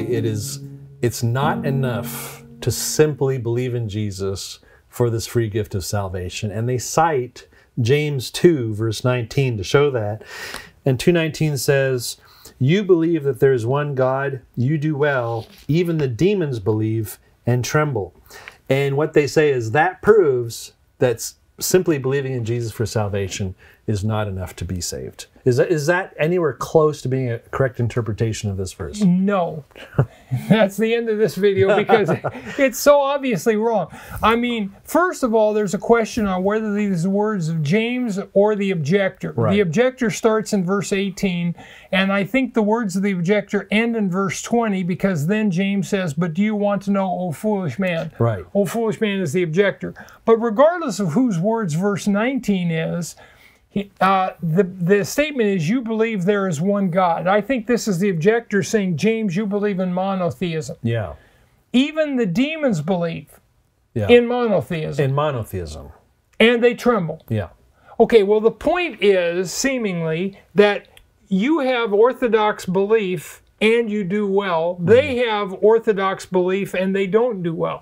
it is it's not enough to simply believe in Jesus for this free gift of salvation. And they cite James 2, verse 19, to show that. And 219 says, You believe that there is one God, you do well. Even the demons believe and tremble. And what they say is that proves that simply believing in Jesus for salvation is not enough to be saved. Is that, is that anywhere close to being a correct interpretation of this verse? No. That's the end of this video because it's so obviously wrong. I mean, first of all, there's a question on whether these words of James or the objector. Right. The objector starts in verse 18, and I think the words of the objector end in verse 20 because then James says, But do you want to know, O foolish man? Right. O foolish man is the objector. But regardless of whose words verse 19 is, uh, the, the statement is, You believe there is one God. I think this is the objector saying, James, you believe in monotheism. Yeah. Even the demons believe Yeah. in monotheism in monotheism. and they tremble. Yeah. Okay, well, the point is seemingly that you have orthodox belief and you do well. They have orthodox belief and they don't do well.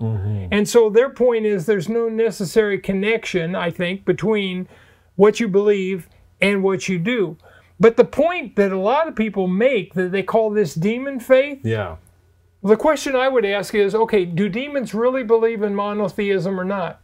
And so their point is there's no necessary connection, I think, between what you believe and what you do. But the point that a lot of people make that they call this demon faith, Yeah. the question I would ask is okay, do demons really believe in monotheism or not?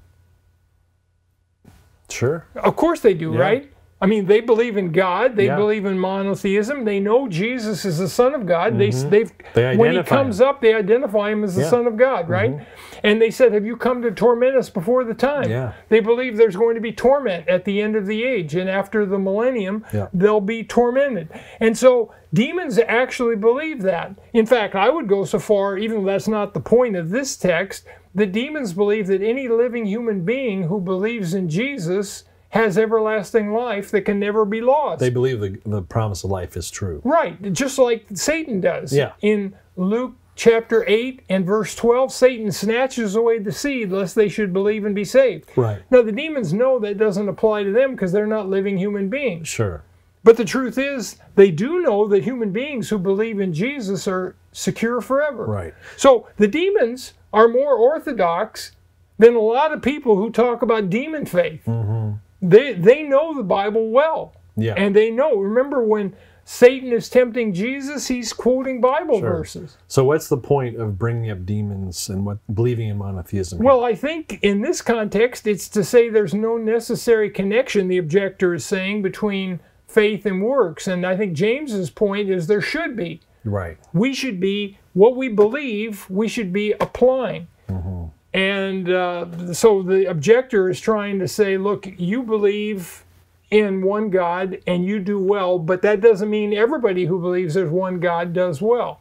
Sure. Of course they do, Yeah. right? I mean, they believe in God. They Yeah. believe in monotheism. They know Jesus is the Son of God. They, they've Mm-hmm. They when he comes up, they identify him as the Yeah. Son of God, right? And they said, "Have you come to torment us before the time?" Yeah. They believe there's going to be torment at the end of the age, and after the millennium, Yeah. they'll be tormented. And so demons actually believe that. In fact, I would go so far, even though that's not the point of this text, the demons believe that any living human being who believes in Jesus has everlasting life that can never be lost. They believe the, the promise of life is true. right, just like Satan does. Yeah. In Luke chapter 8 and verse 12, Satan snatches away the seed lest they should believe and be saved. Right. Now, the demons know that doesn't apply to them because they're not living human beings. Sure. But the truth is, they do know that human beings who believe in Jesus are secure forever. Right. So the demons are more orthodox than a lot of people who talk about demon faith. Mm-hmm. They they know the Bible well. Yeah. And they know. Remember when Satan is tempting Jesus, he's quoting Bible Sure. verses. So what's the point of bringing up demons and what believing in monotheism? here? Well, I think in this context, it's to say there's no necessary connection, the objector is saying, between faith and works. And I think James's point is there should be. right. we should be what we believe we should be applying mm-hmm. And uh, so the objector is trying to say look you believe in one god and you do well but that doesn't mean everybody who believes there's one god does well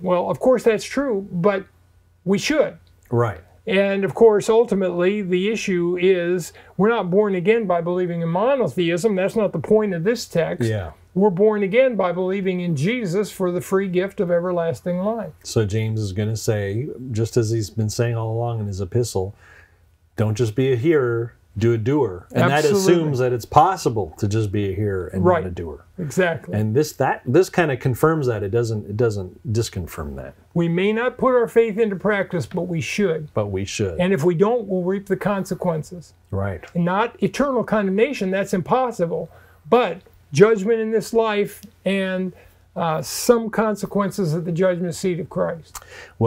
well of course that's true but we should Right. and of course, ultimately, the issue is we're not born again by believing in monotheism. That's not the point of this text. Yeah. We're born again by believing in Jesus for the free gift of everlasting life. So James is going to say, just as he's been saying all along in his epistle, don't just be a hearer, do a doer. And that assumes that it's possible to just be a hearer and Right. not a doer. Exactly. And this that this kind of confirms that. It doesn't it doesn't disconfirm that. we may not put our faith into practice, but we should. But we should. And if we don't, we'll reap the consequences. right. And not eternal condemnation, that's impossible, but judgment in this life and uh, some consequences at the judgment seat of Christ. Well